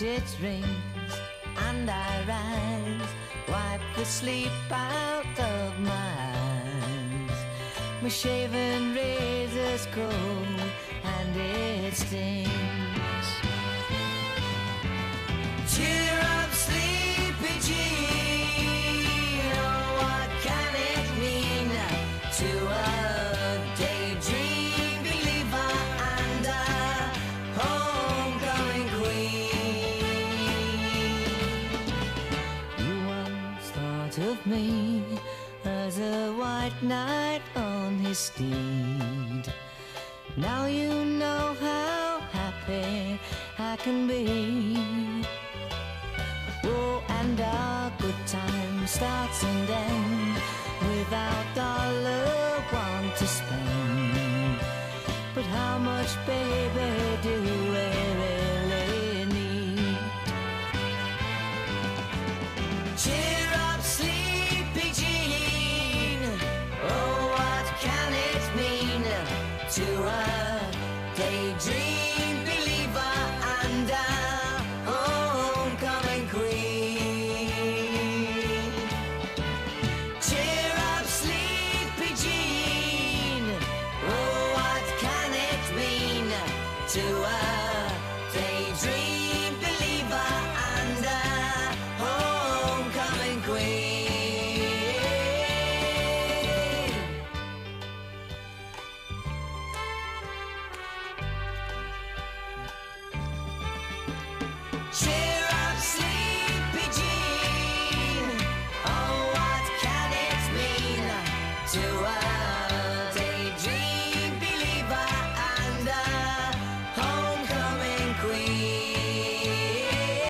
it rings and I rise, wipe the sleep out of my eyes. My shaven razor's cold thought of me as a white knight on his steed. Now you know how happy I can be. Oh, and our good time starts and ends without dollar one to spend. But how much, baby, do to a daydream believer and a homecoming queen? Cheer up, sleepy Jean. Oh, what can it mean to a